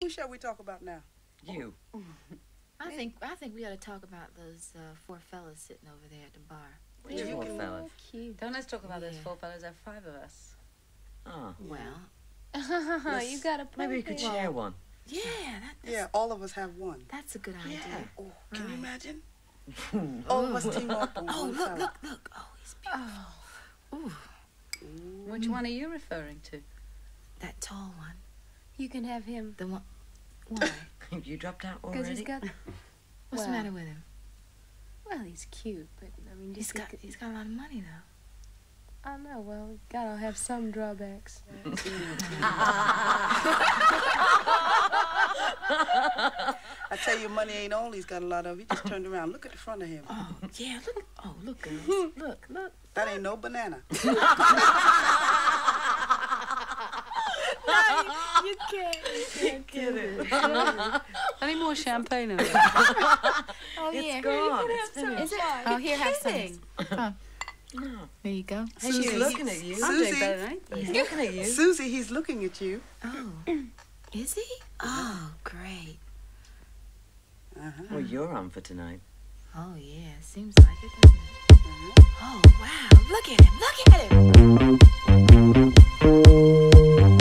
Who shall we talk about now? You. I think I think we ought to talk about those uh, four fellas sitting over there at the bar. Which Yeah, you four can- fellas? Cute. Don't let's talk about those four fellas. There are five of us. Oh. Well, you got a point. Maybe we could there. share one. yeah, that, that's, Yeah, all of us have one. that's a good idea. Oh, can you imagine? All of us team up on Oh, one look, fella. look, look. Oh, he's beautiful. Ooh, Which one are you referring to? that tall one. You can have him The one. Why? You dropped out already. because already? he's got. What's the matter with him? Well, he's cute, but I mean, He's just got because- he's got a lot of money though. I know. Well, we gotta have some drawbacks. I tell you, money ain't all he's got a lot of. He just turned around. Look at the front of him. Oh yeah, look. Oh look, girls. look, look. That ain't no banana. You can't. You can't do this. Any more champagne over Oh It's yeah. gone. It's finished. Is it? Oh, here, have some. kidding? Oh. There you go. He's Susie. looking at you. I'm doing Susie. better, ain't He's looking at you. Susie, he's looking at you. Oh, is he? Oh, great. Uh-huh. Well, you're on for tonight. Oh yeah, seems like it, doesn't it? Oh wow, look at him, look at him.